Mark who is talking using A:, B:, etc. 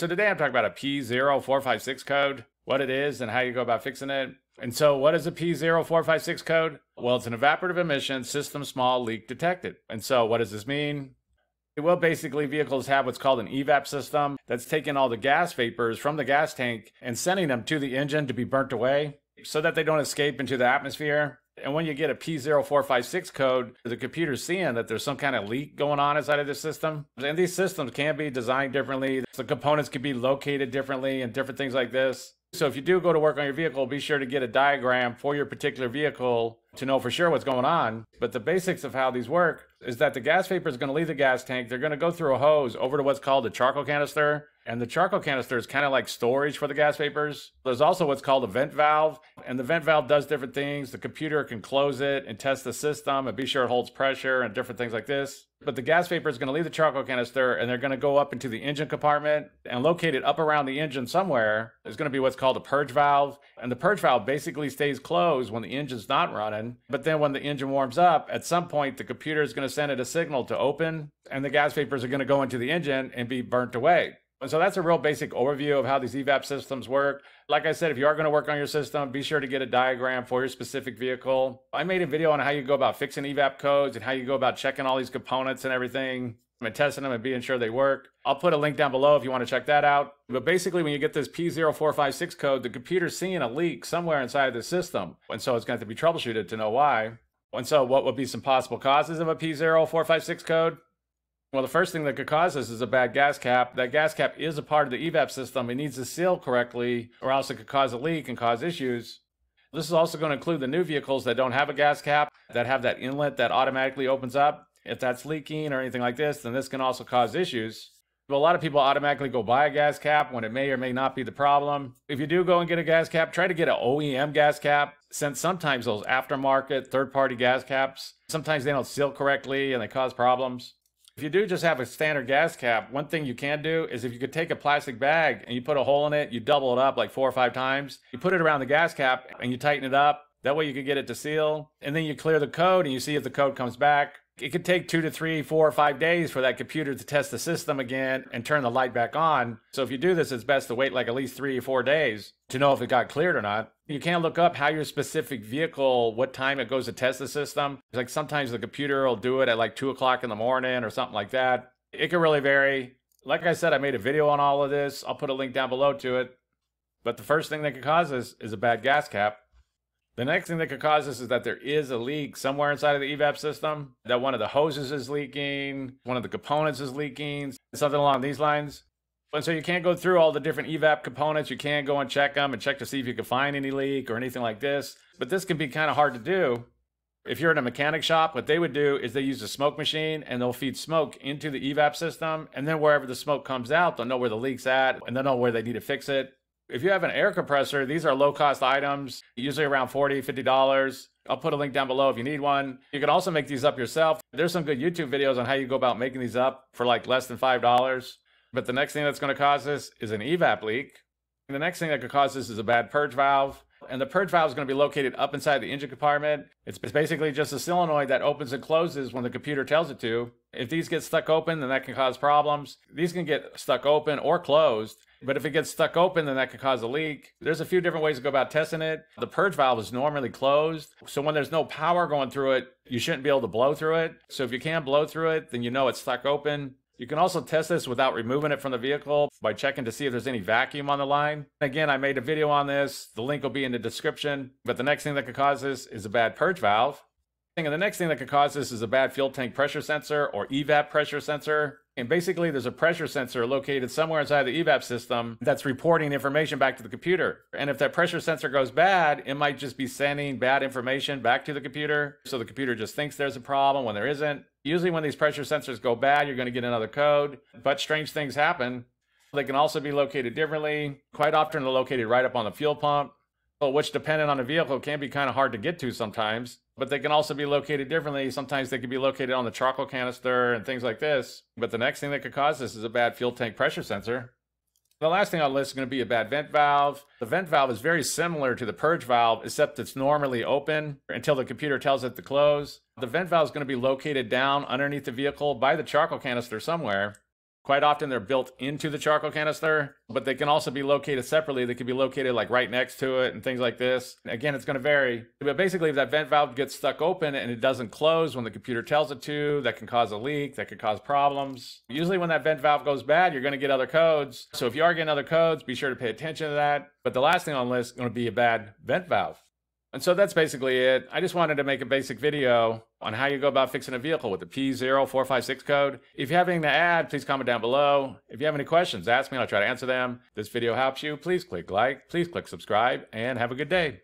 A: So today I'm talking about a P0456 code, what it is and how you go about fixing it. And so what is a P0456 code? Well, it's an evaporative emission system small leak detected. And so what does this mean? Well, basically, vehicles have what's called an evap system that's taking all the gas vapors from the gas tank and sending them to the engine to be burnt away so that they don't escape into the atmosphere. And when you get a P0456 code, the computer's seeing that there's some kind of leak going on inside of the system. And these systems can be designed differently. The components can be located differently and different things like this. So if you do go to work on your vehicle, be sure to get a diagram for your particular vehicle to know for sure what's going on. But the basics of how these work is that the gas vapor is going to leave the gas tank. They're going to go through a hose over to what's called the charcoal canister. And the charcoal canister is kind of like storage for the gas vapors. There's also what's called a vent valve, and the vent valve does different things. The computer can close it and test the system and be sure it holds pressure and different things like this. But the gas vapor is going to leave the charcoal canister and they're going to go up into the engine compartment and located up around the engine somewhere is going to be what's called a purge valve. And the purge valve basically stays closed when the engine's not running. But then when the engine warms up, at some point the computer is going to send it a signal to open and the gas vapors are going to go into the engine and be burnt away. And so that's a real basic overview of how these evap systems work. Like I said, if you are going to work on your system, be sure to get a diagram for your specific vehicle. I made a video on how you go about fixing evap codes and how you go about checking all these components and everything and testing them and being sure they work. I'll put a link down below if you want to check that out. But basically, when you get this P0456 code, the computer's seeing a leak somewhere inside the system. And so it's going to to be troubleshooted to know why. And so, what would be some possible causes of a P0456 code? Well, the first thing that could cause this is a bad gas cap. That gas cap is a part of the evap system. It needs to seal correctly, or else it could cause a leak and cause issues. This is also going to include the new vehicles that don't have a gas cap, that have that inlet that automatically opens up. If that's leaking or anything like this, then this can also cause issues. But a lot of people automatically go buy a gas cap when it may or may not be the problem. If you do go and get a gas cap, try to get an OEM gas cap, since sometimes those aftermarket third party gas caps, sometimes they don't seal correctly and they cause problems. If you do just have a standard gas cap, one thing you can do is if you could take a plastic bag and you put a hole in it, you double it up like four or five times, you put it around the gas cap and you tighten it up. That way you can get it to seal. And then you clear the code and you see if the code comes back. It could take two to three, four or five days for that computer to test the system again and turn the light back on. So if you do this, it's best to wait like at least three or four days to know if it got cleared or not. You can't look up how your specific vehicle, what time it goes to test the system. Like sometimes the computer will do it at like two o'clock in the morning or something like that. It can really vary. Like I said, I made a video on all of this. I'll put a link down below to it. But the first thing that could cause this is a bad gas cap. The next thing that could cause this is that there is a leak somewhere inside of the evap system, that one of the hoses is leaking, one of the components is leaking, something along these lines. And so you can't go through all the different evap components. You can't go and check them and check to see if you can find any leak or anything like this. But this can be kind of hard to do. If you're in a mechanic shop, what they would do is they use a smoke machine and they'll feed smoke into the evap system. And then wherever the smoke comes out, they'll know where the leak's at and they'll know where they need to fix it. If you have an air compressor, these are low cost items, usually around $40, $50. I'll put a link down below if you need one. You can also make these up yourself. There's some good YouTube videos on how you go about making these up for like less than $5. But the next thing that's going to cause this is an evap leak. And the next thing that could cause this is a bad purge valve. And the purge valve is going to be located up inside the engine compartment. It's basically just a solenoid that opens and closes when the computer tells it to. If these get stuck open, then that can cause problems. These can get stuck open or closed. But if it gets stuck open, then that could cause a leak. There's a few different ways to go about testing it. The purge valve is normally closed. So when there's no power going through it, you shouldn't be able to blow through it. So if you can't blow through it, then you know it's stuck open. You can also test this without removing it from the vehicle by checking to see if there's any vacuum on the line. Again, I made a video on this. The link will be in the description. But the next thing that could cause this is a bad purge valve. And the next thing that could cause this is a bad fuel tank pressure sensor or evap pressure sensor. And basically, there's a pressure sensor located somewhere inside the evap system that's reporting information back to the computer. And if that pressure sensor goes bad, it might just be sending bad information back to the computer. So the computer just thinks there's a problem when there isn't. Usually, when these pressure sensors go bad, you're going to get another code. But strange things happen. They can also be located differently. Quite often, they're located right up on the fuel pump, which, depending on the vehicle, can be kind of hard to get to sometimes but they can also be located differently. Sometimes they can be located on the charcoal canister and things like this. But the next thing that could cause this is a bad fuel tank pressure sensor. The last thing on the list is going to be a bad vent valve. The vent valve is very similar to the purge valve, except it's normally open until the computer tells it to close. The vent valve is going to be located down underneath the vehicle by the charcoal canister somewhere. Quite often they're built into the charcoal canister, but they can also be located separately. They could be located like right next to it and things like this. Again, it's going to vary. But basically, if that vent valve gets stuck open and it doesn't close when the computer tells it to, that can cause a leak, that could cause problems. Usually, when that vent valve goes bad, you're going to get other codes. So if you are getting other codes, be sure to pay attention to that. But the last thing on the list is going to be a bad vent valve. And so that's basically it. I just wanted to make a basic video on how you go about fixing a vehicle with the P0456 code. If you have anything to add, please comment down below. If you have any questions, ask me and I'll try to answer them. If this video helps you, please click like, please click subscribe, and have a good day.